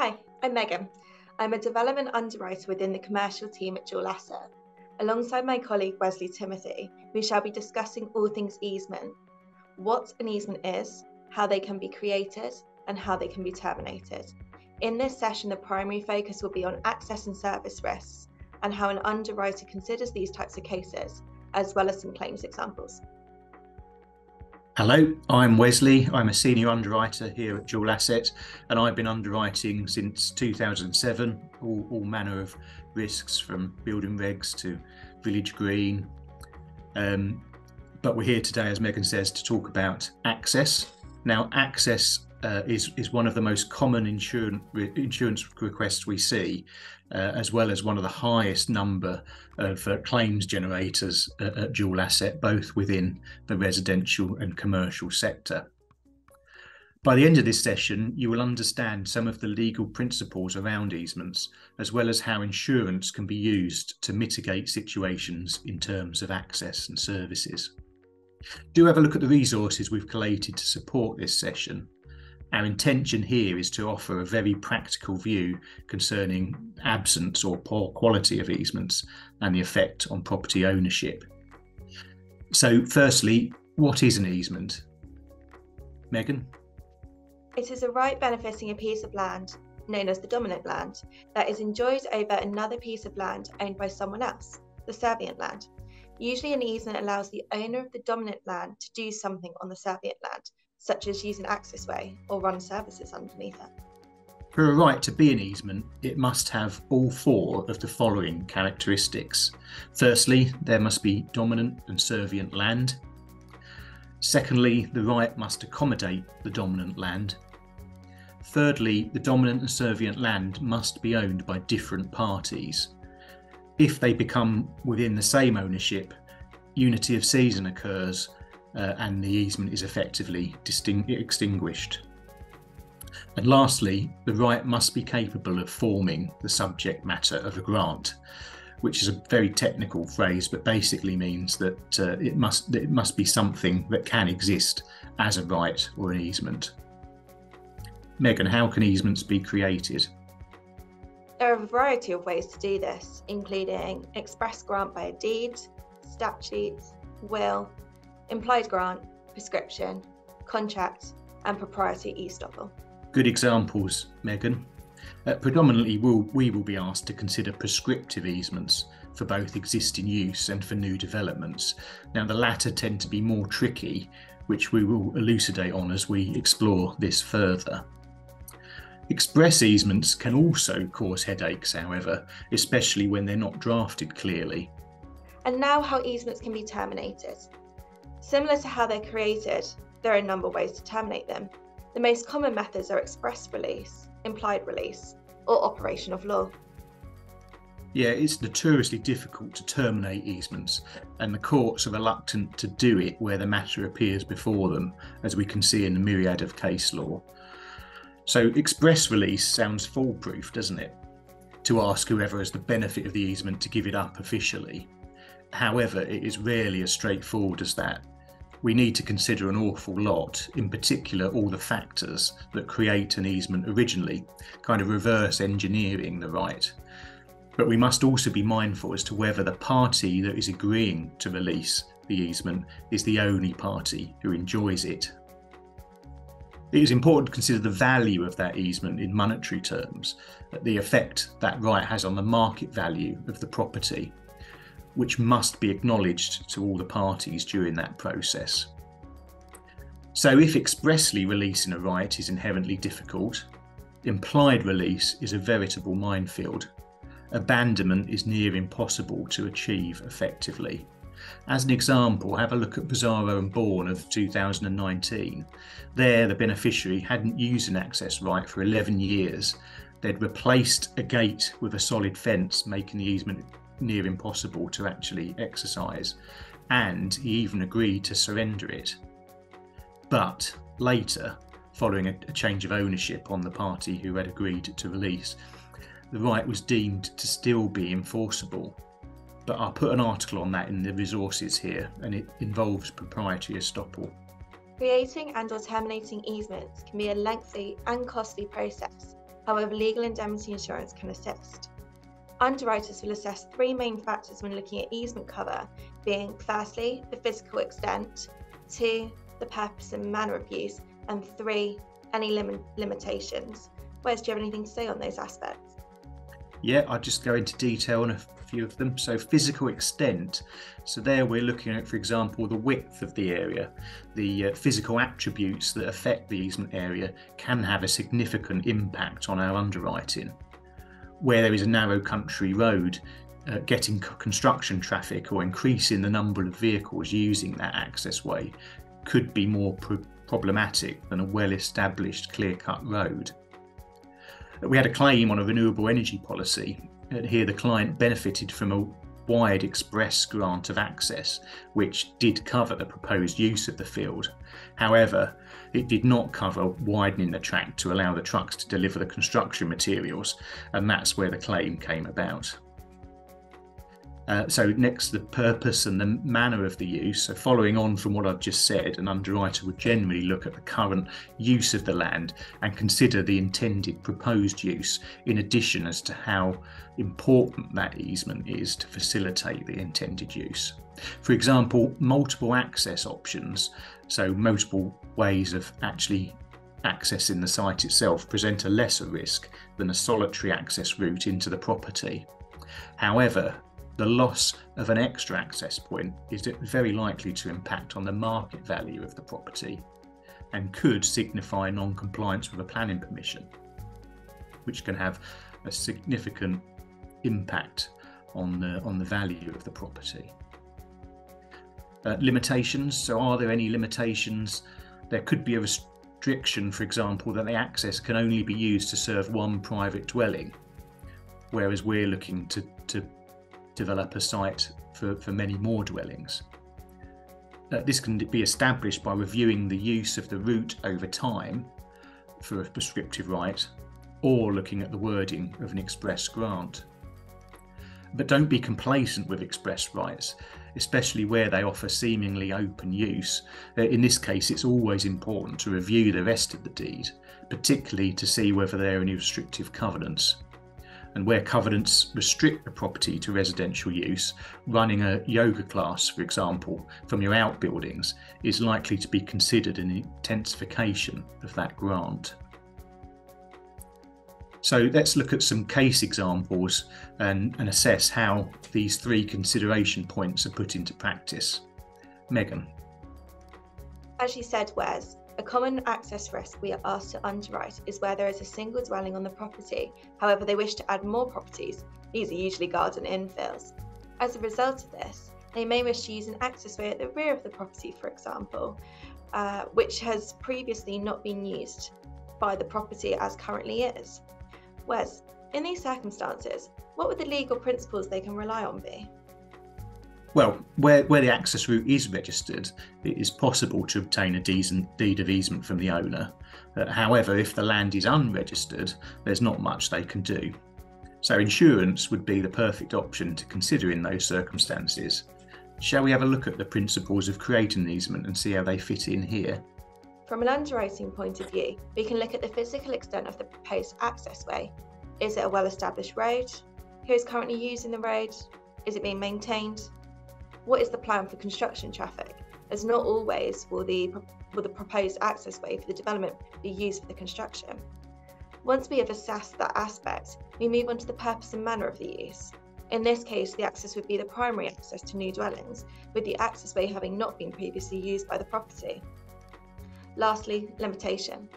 Hi, I'm Megan. I'm a development underwriter within the commercial team at Dual. Alongside my colleague Wesley Timothy, we shall be discussing all things easement what an easement is, how they can be created, and how they can be terminated. In this session, the primary focus will be on access and service risks and how an underwriter considers these types of cases, as well as some claims examples. Hello, I'm Wesley. I'm a senior underwriter here at Dual Asset, and I've been underwriting since 2007, all, all manner of risks from building regs to village green. Um, but we're here today, as Megan says, to talk about access. Now, access uh, is is one of the most common insurance insurance requests we see, uh, as well as one of the highest number of uh, claims generators at dual asset, both within the residential and commercial sector. By the end of this session, you will understand some of the legal principles around easements, as well as how insurance can be used to mitigate situations in terms of access and services. Do have a look at the resources we've collated to support this session our intention here is to offer a very practical view concerning absence or poor quality of easements and the effect on property ownership. So, firstly, what is an easement? Megan? It is a right benefiting a piece of land, known as the dominant land, that is enjoyed over another piece of land owned by someone else, the servient land. Usually, an easement allows the owner of the dominant land to do something on the servient land, such as use an accessway or run services underneath it. For a right to be an easement, it must have all four of the following characteristics. Firstly, there must be dominant and servient land. Secondly, the right must accommodate the dominant land. Thirdly, the dominant and servient land must be owned by different parties. If they become within the same ownership, unity of seisin occurs uh, and the easement is effectively extinguished. And lastly, the right must be capable of forming the subject matter of a grant, which is a very technical phrase, but basically means that uh, it must it must be something that can exist as a right or an easement. Megan, how can easements be created? There are a variety of ways to do this, including express grant by a deed, statute, will, implied grant, prescription, contract, and proprietary estoppel. Good examples, Megan. Uh, predominantly, we'll, we will be asked to consider prescriptive easements for both existing use and for new developments. Now, the latter tend to be more tricky, which we will elucidate on as we explore this further. Express easements can also cause headaches, however, especially when they're not drafted clearly. And now, how easements can be terminated. Similar to how they're created, there are a number of ways to terminate them. The most common methods are express release, implied release, or operation of law. Yeah, it's notoriously difficult to terminate easements, and the courts are reluctant to do it where the matter appears before them, as we can see in the myriad of case law. So, express release sounds foolproof, doesn't it? To ask whoever has the benefit of the easement to give it up officially. However, it is rarely as straightforward as that. We need to consider an awful lot, in particular, all the factors that create an easement originally, kind of reverse engineering the right. But we must also be mindful as to whether the party that is agreeing to release the easement is the only party who enjoys it. It is important to consider the value of that easement in monetary terms, the effect that right has on the market value of the property which must be acknowledged to all the parties during that process. So, if expressly releasing a right is inherently difficult, implied release is a veritable minefield. Abandonment is near impossible to achieve effectively. As an example, have a look at Pizarro and Bourne of 2019. There, the beneficiary hadn't used an access right for 11 years. They'd replaced a gate with a solid fence, making the easement near impossible to actually exercise, and he even agreed to surrender it. But later, following a, a change of ownership on the party who had agreed to release, the right was deemed to still be enforceable. But I'll put an article on that in the resources here, and it involves proprietary estoppel. Creating and or terminating easements can be a lengthy and costly process However, legal indemnity insurance can assist. Underwriters will assess three main factors when looking at easement cover, being firstly, the physical extent, two, the purpose and manner of use, and three, any lim- limitations. Wes, do you have anything to say on those aspects? Yeah, I'll just go into detail on a few of them. So, physical extent. So, there we're looking at, for example, the width of the area. The uh, physical attributes that affect the easement area can have a significant impact on our underwriting. Where there is a narrow country road, uh, getting construction traffic or increasing the number of vehicles using that access way could be more pro- problematic than a well established clear cut road. We had a claim on a renewable energy policy, and here the client benefited from a wide express grant of access, which did cover the proposed use of the field. However, it did not cover widening the track to allow the trucks to deliver the construction materials, and that's where the claim came about. Uh, so next, the purpose and the manner of the use. So following on from what I've just said, an underwriter would generally look at the current use of the land and consider the intended proposed use, in addition as to how important that easement is to facilitate the intended use. For example, multiple access options, so multiple ways of actually accessing the site itself, present a lesser risk than a solitary access route into the property. However, the loss of an extra access point is very likely to impact on the market value of the property and could signify non compliance with a planning permission, which can have a significant impact on the, on the value of the property. Uh, limitations so, are there any limitations? There could be a restriction, for example, that the access can only be used to serve one private dwelling, whereas we're looking to, to develop a site for, for many more dwellings. Uh, this can be established by reviewing the use of the route over time for a prescriptive right or looking at the wording of an express grant. But don't be complacent with express rights, especially where they offer seemingly open use. Uh, in this case, it's always important to review the rest of the deed, particularly to see whether there are any restrictive covenants and where covenants restrict the property to residential use, running a yoga class, for example, from your outbuildings is likely to be considered an intensification of that grant. So let's look at some case examples and, and assess how these three consideration points are put into practice. Megan. As you said, Wes, a common access risk we are asked to underwrite is where there is a single dwelling on the property, however, they wish to add more properties. These are usually garden infills. As a result of this, they may wish to use an accessway at the rear of the property, for example, uh, which has previously not been used by the property as currently is. Wes, in these circumstances, what would the legal principles they can rely on be? Well, where, where the access route is registered, it is possible to obtain a deed of easement from the owner. Uh, however, if the land is unregistered, there's not much they can do. So, insurance would be the perfect option to consider in those circumstances. Shall we have a look at the principles of creating an easement and see how they fit in here? From an underwriting point of view, we can look at the physical extent of the proposed accessway. Is it a well established road? Who is currently using the road? Is it being maintained? what is the plan for construction traffic? As not always will the, will the proposed accessway for the development be used for the construction. Once we have assessed that aspect, we move on to the purpose and manner of the use. In this case, the access would be the primary access to new dwellings, with the accessway having not been previously used by the property. Lastly, limitation.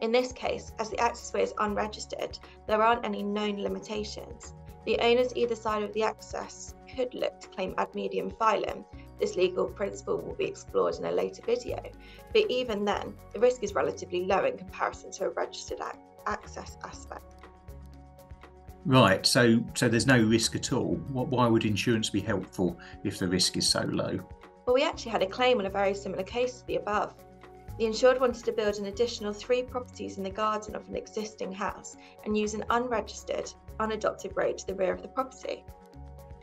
In this case, as the accessway is unregistered, there aren't any known limitations. The owners either side of the access could look to claim ad medium filum. This legal principle will be explored in a later video, but even then, the risk is relatively low in comparison to a registered ac- access aspect. Right, so so there's no risk at all. Why would insurance be helpful if the risk is so low? Well, we actually had a claim on a very similar case to the above. The insured wanted to build an additional three properties in the garden of an existing house and use an unregistered, unadopted road to the rear of the property.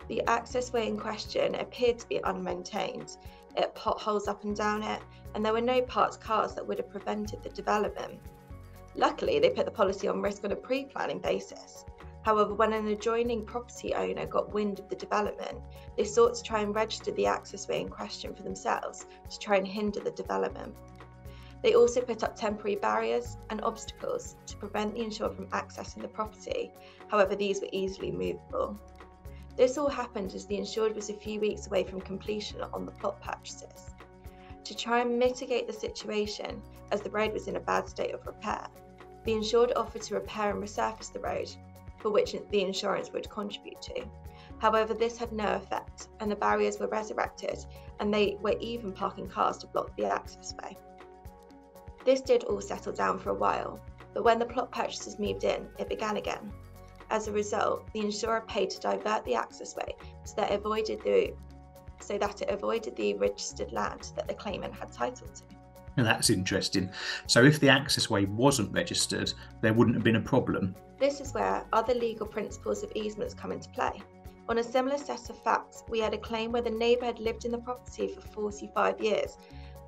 The accessway in question appeared to be unmaintained. It potholes up and down it, and there were no parked cars that would have prevented the development. Luckily, they put the policy on risk on a pre planning basis. However, when an adjoining property owner got wind of the development, they sought to try and register the accessway in question for themselves to try and hinder the development. They also put up temporary barriers and obstacles to prevent the insured from accessing the property, however, these were easily movable. This all happened as the insured was a few weeks away from completion on the plot purchases. To try and mitigate the situation, as the road was in a bad state of repair, the insured offered to repair and resurface the road for which the insurance would contribute to. However, this had no effect, and the barriers were resurrected, and they were even parking cars to block the accessway. This did all settle down for a while, but when the plot purchasers moved in, it began again. As a result, the insurer paid to divert the accessway so that it avoided the so that it avoided the registered land that the claimant had title to. And that's interesting. So if the accessway wasn't registered, there wouldn't have been a problem. This is where other legal principles of easements come into play. On a similar set of facts, we had a claim where the neighbour had lived in the property for 45 years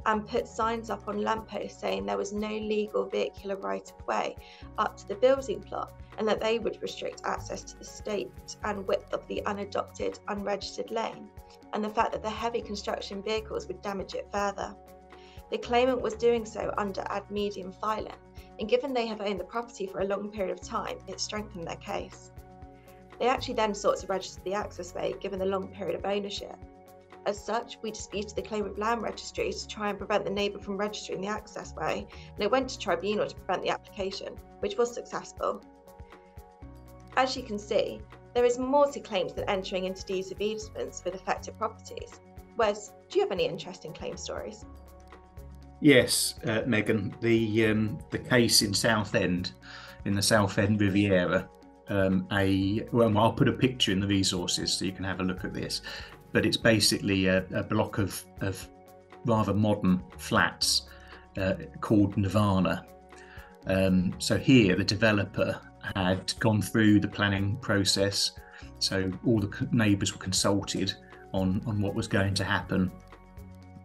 and put signs up on lampposts saying there was no legal vehicular right of way up to the building plot and that they would restrict access to the state and width of the unadopted, unregistered lane, and the fact that the heavy construction vehicles would damage it further. The claimant was doing so under ad medium filum, and given they have owned the property for a long period of time, it strengthened their case. They actually then sought to register the accessway given the long period of ownership. As such, we disputed the claim of land registry to try and prevent the neighbour from registering the access way, and it went to tribunal to prevent the application, which was successful. As you can see, there is more to claims than entering into deeds of easements with affected properties. Wes, do you have any interesting claim stories? Yes, uh, Megan. The um, the case in Southend, in the Southend Riviera. Um, a well, I'll put a picture in the resources so you can have a look at this. But it's basically a, a block of of rather modern flats uh, called Nirvana. Um, so here, the developer had gone through the planning process, so all the neighbours were consulted on on what was going to happen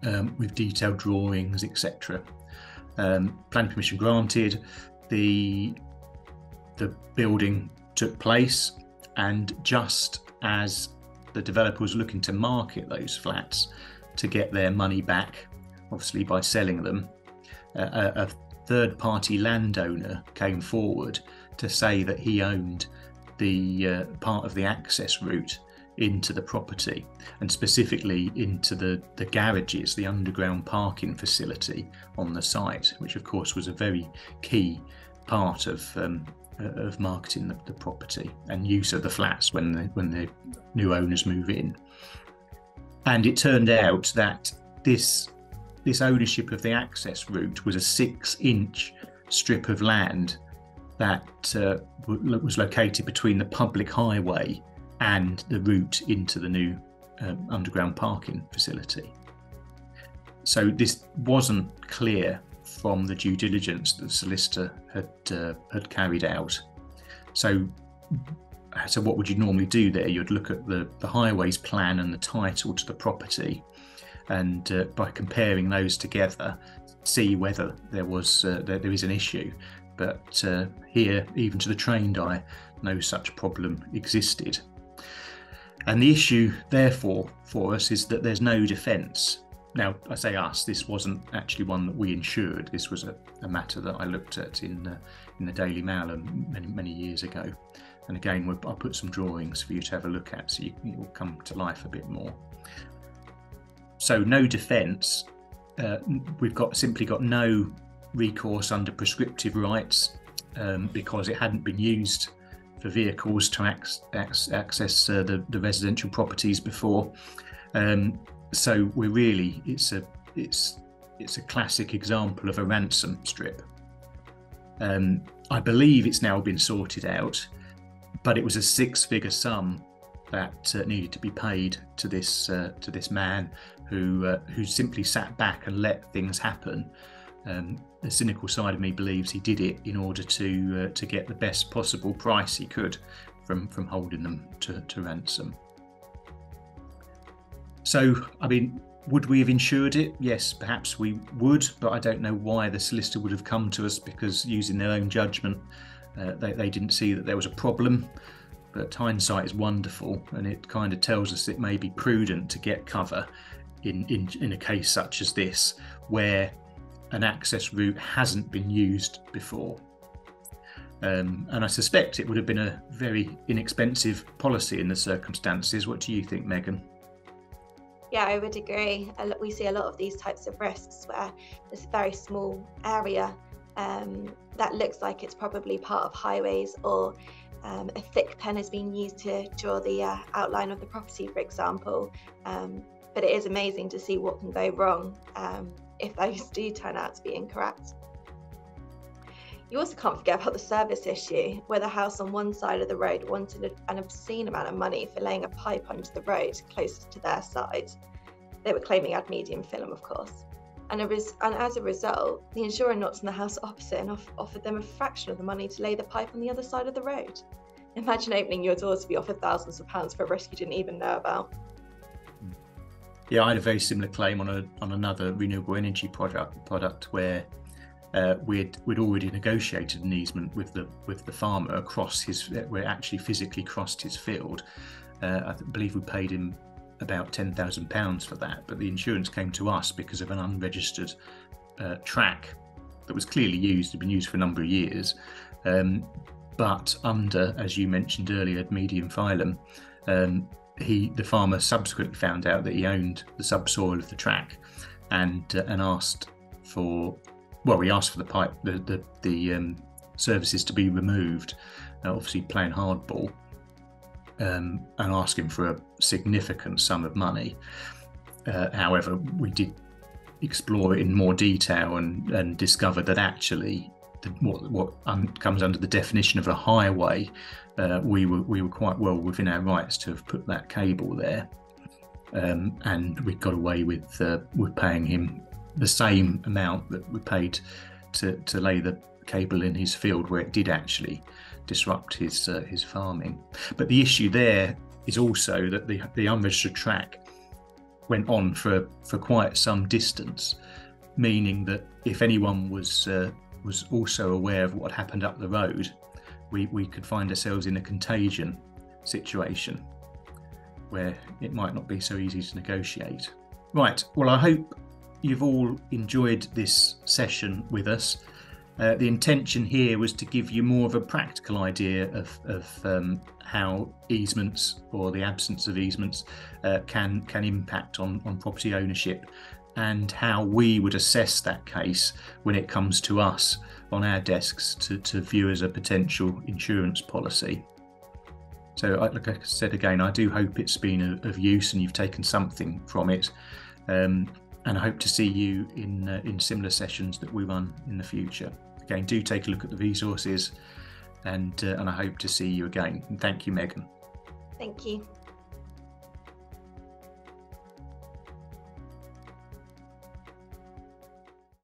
um, with detailed drawings, etc. Um, planning permission granted, the the building took place, and just as the developer was looking to market those flats to get their money back, obviously by selling them, uh, a, a third party landowner came forward to say that he owned the uh, part of the access route into the property and specifically into the, the garages, the underground parking facility on the site, which of course was a very key part of um, of marketing the, the, property and use of the flats when the, when the new owners move in. And it turned out that this this ownership of the access route was a six inch strip of land that uh, was located between the public highway and the route into the new um, underground parking facility. So this wasn't clear from the due diligence that the solicitor had uh, had carried out. So, so what would you normally do there? You'd look at the the highways plan and the title to the property, and uh, by comparing those together, see whether there was uh, there, there is an issue. But uh, here, even to the trained eye, no such problem existed. And the issue, therefore, for us is that there's no defence. Now, I say us, this wasn't actually one that we insured. This was a, a matter that I looked at in, uh, in the Daily Mail many, many years ago. And again, we'll, I'll put some drawings for you to have a look at so you, it will come to life a bit more. So, no defence. Uh, we've got simply got no recourse under prescriptive rights um, because it hadn't been used for vehicles to ac- access uh, the, the, residential properties before. Um, so we're really it's a it's it's a classic example of a ransom strip. Um, I believe it's now been sorted out, but it was a six-figure sum that uh, needed to be paid to this uh, to this man who uh, who simply sat back and let things happen um, the cynical side of me believes he did it in order to uh, to get the best possible price he could from from holding them to, to ransom. So, I mean, would we have insured it? Yes, perhaps we would, but I don't know why the solicitor would have come to us because using their own judgment, uh, they, they didn't see that there was a problem. But hindsight is wonderful, and it kind of tells us it may be prudent to get cover in, in, in a case such as this, where an access route hasn't been used before. Um, and I suspect it would have been a very inexpensive policy in the circumstances. What do you think, Megan? Yeah, I would agree. We see a lot of these types of risks where this very small area um, that looks like it's probably part of highways or um, a thick pen has been used to draw the uh, outline of the property, for example. Um, but it is amazing to see what can go wrong um, if those do turn out to be incorrect. You also can't forget about the service issue, where the house on one side of the road wanted an obscene amount of money for laying a pipe under the road closest to their side. They were claiming ad medium filum, of course. And, res- and as a result, the insurer knocked on the house opposite and off- offered them a fraction of the money to lay the pipe on the other side of the road. Imagine opening your door to be offered thousands of pounds for a risk you didn't even know about. Hmm. Yeah, I had a very similar claim on a on another renewable energy product product where uh, we'd we'd already negotiated an easement with the with the farmer across his where actually physically crossed his field. Uh, I believe we paid him about ten thousand pounds for that, but the insurance came to us because of an unregistered uh, track that was clearly used, had been used for a number of years, um, but under, as you mentioned earlier, medium filum. Um, he, the farmer, subsequently found out that he owned the subsoil of the track, and uh, and asked for well, we asked for the pipe, the the, the um, services to be removed. Uh, obviously, playing hardball, um, and asking for a significant sum of money. Uh, however, we did explore it in more detail and, and discovered that actually the, what, what um, comes under the definition of a highway, uh, we were we were quite well within our rights to have put that cable there, um, and we got away with uh, with paying him the same amount that we paid to, to lay the cable in his field where it did actually disrupt his uh, his farming. But the issue there is also that the the unregistered track went on for for quite some distance, meaning that if anyone was uh, was also aware of what happened up the road, we we could find ourselves in a contagion situation where it might not be so easy to negotiate. Right. Well, I hope you've all enjoyed this session with us. Uh, the intention here was to give you more of a practical idea of, of um, how easements or the absence of easements uh, can can impact on, on property ownership and how we would assess that case when it comes to us on our desks to, to view as a potential insurance policy. So, like I said again, I do hope it's been of, use and you've taken something from it. Um, and I hope to see you in uh, in similar sessions that we run in the future. Again, do take a look at the resources, and uh, and I hope to see you again. And thank you, Megan. Thank you.